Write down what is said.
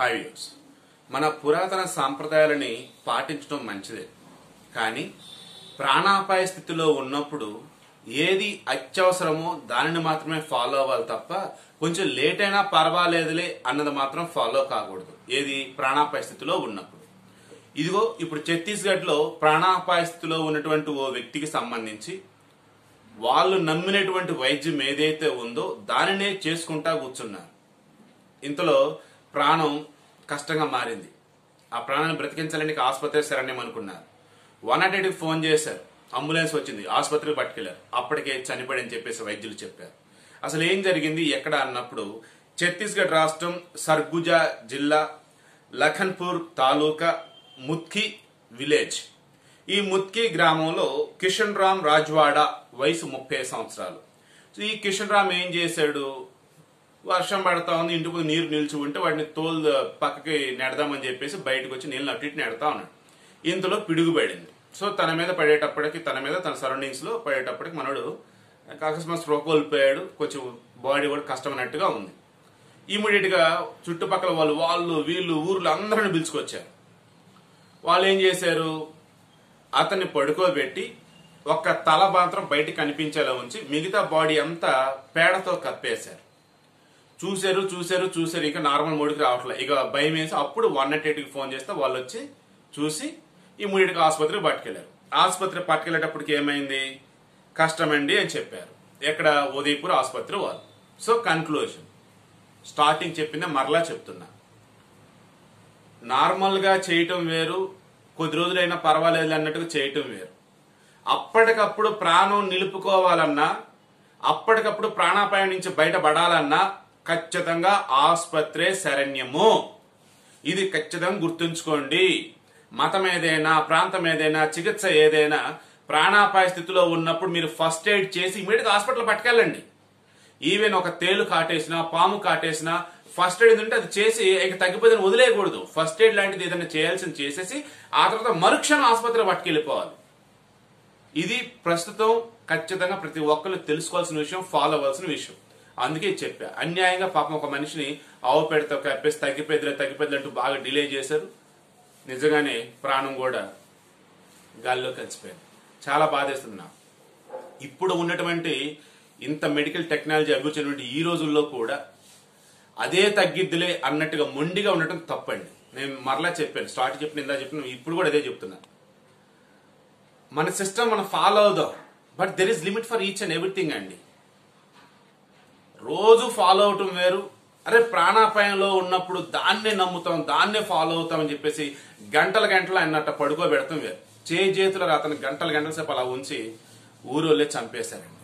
Hi views మన పురాతన సాంప్రదాయాలని పాటించడం మంచిదే. కానీ ప్రాణాపాయ స్థితిలో ఉన్నప్పుడు ఏది అత్యవసరమో దానిని మాత్రమే ఫాలో అవ్వాలి తప్ప కొంచెం లేట్ అయినా పర్వాలేదులే అన్నది మాత్రం ఫాలో కాకూడదు. ఏది? ప్రాణాపాయ స్థితిలో ఉన్నప్పుడు. ఇదిగో ఇప్పుడు ఛత్తీస్గఢ్లో ప్రాణాపాయ స్థితిలో ఉన్నటువంటి ఓ వ్యక్తికి సంబంధించి వాళ్ళు నమ్మినటువంటి వైద్యం ఏదైతే ఉందో దానినే చేసుకుంటా కూర్చున్నారు. ఇంతలో ప్రాణం కష్టంగా మారింది. ఆ ప్రాణాన్ని బ్రతికించాలని ఆసుపత్రి శరణ్యం అనుకున్నారు వన్ నాట్ ఎయిట్కి ఫోన్ చేశారు. అంబులెన్స్ వచ్చింది. ఆసుపత్రికి పట్టుకెళ్ళారు. అప్పటికే చనిపోయాడని చెప్పేసి వైద్యులు చెప్పారు. అసలు ఏం జరిగింది? ఎక్కడ అన్నప్పుడు ఛత్తీస్గఢ్ రాష్ట్రం సర్గుజా జిల్లా లఖన్పూర్ తాలూకా ముత్కి విలేజ్. ఈ ముత్కి గ్రామంలో కిషన్ రామ్ రాజ్వాడా వయసు ముప్పై సంవత్సరాలు. సో ఈ కిషన్ రామ్ ఏం చేశాడు? వర్షం పడతా ఉంది ఇంటి ముందు నీరు నిలిచి ఉంటే వాటిని తోలు పక్కకి నెడదామని చెప్పేసి బయటకు వచ్చి నీళ్ళు అటు ఇటు నెడతా ఉన్నాడు. ఇంతలో పిడుగుపడింది సో తన మీద పడేటప్పటికి తన మీద తన సరౌండింగ్స్లో పడేటప్పటికి మనడు అకస్మాత్ స్ట్రోక్ కోల్పోయాడు. కొంచెం బాడీ కూడా కష్టమైనట్టుగా ఉంది. ఇమీడియట్గా చుట్టుపక్కల వాళ్ళు వాళ్ళు వీళ్ళు ఊర్లు అందరిని పిలుచుకొచ్చారు. వాళ్ళు ఏం చేశారు? అతన్ని పడుకోబెట్టి ఒక్క తల మాత్రం బయటికి కనిపించేలా ఉంచి మిగతా బాడీ అంతా పేడతో కప్పేశారు. చూశారు చూశారు చూశారు. ఇక నార్మల్ మూడికి రావట్లే. ఇక భయం వేసి అప్పుడు వన్ నాట్ ఎయిట్కి ఫోన్ చేస్తే వాళ్ళు వచ్చి చూసి ఈ గా ఆసుపత్రికి పట్టుకెళ్ళారు ఆసుపత్రి పట్టుకెళ్ళేటప్పటికి ఏమైంది? కష్టమండి అని చెప్పారు. ఎక్కడ? ఉదయపూర్ ఆసుపత్రి వాళ్ళు. సో కన్క్లూజన్ స్టార్టింగ్ చెప్పిందే మరలా చెప్తున్నా. నార్మల్గా చేయటం వేరు. కొద్ది రోజులైనా పర్వాలేదు అన్నట్టుగా చేయటం వేరు. అప్పటికప్పుడు ప్రాణం నిలుపుకోవాలన్నా అప్పటికప్పుడు ప్రాణాపాయం నుంచి బయటపడాలన్నా ఖచ్చితంగా ఆసుపత్రే శరణ్యము. ఇది ఖచ్చితంగా గుర్తుంచుకోండి. మతం ఏదైనా ప్రాంతం ఏదైనా చికిత్స ఏదైనా ప్రాణాపాయ స్థితిలో ఉన్నప్పుడు మీరు ఫస్ట్ ఎయిడ్ చేసి ఇమీడియట్గా హాస్పిటల్ పట్టుకెళ్ళండి. ఈవెన్ ఒక తేలు కాటేసినా పాము కాటేసినా ఫస్ట్ ఎయిడ్ ఉంటే అది చేసి ఇక తగ్గిపోతుందని వదిలేయకూడదు. ఫస్ట్ ఎయిడ్ లాంటిది ఏదైనా చేయాల్సింది చేసేసి ఆ తర్వాత మరుక్షణం ఆసుపత్రి పట్టుకెళ్ళిపోవాలి. ఇది ప్రస్తుతం ఖచ్చితంగా ప్రతి ఒక్కరు తెలుసుకోవాల్సిన విషయం ఫాలో అవ్వాల్సిన విషయం. అందుకే చెప్పా. అన్యాయంగా పాపం ఒక మనిషిని ఆవు పెడితే కప్పేసి తగ్గిపోయిద్దిలే తగ్గిపోయిద్ది అంటూ బాగా డిలే చేశారు. నిజంగానే ప్రాణం కూడా గాల్లో కలిసిపోయింది. చాలా బాధేస్తుంది నాకు. ఇప్పుడు ఉన్నటువంటి ఇంత మెడికల్ టెక్నాలజీ అభివృద్ధి ఈ రోజుల్లో కూడా అదే తగ్గిద్దిలే అన్నట్టుగా మొండిగా ఉండటం తప్పండి. నేను మరలా చెప్పాను స్టార్ట్ చెప్పిన ఇందా చెప్పిన ఇప్పుడు కూడా అదే చెప్తున్నా. మన సిస్టమ్ మనం ఫాలో అవుదాం but there is limit for each and everything అండి. రోజు ఫాలో అవటం వేరు. అరే ప్రాణాపాయంలో ఉన్నప్పుడు దాన్నే నమ్ముతాం దాన్నే ఫాలో అవుతాం అని చెప్పేసి గంటల గంటలు అన్నట్టు పడుకోబెడతాం వేరు. చే చేతుల అతను గంటల గంటల సేపు అలా ఉంచి ఊరోళ్ళే చంపేశారండి.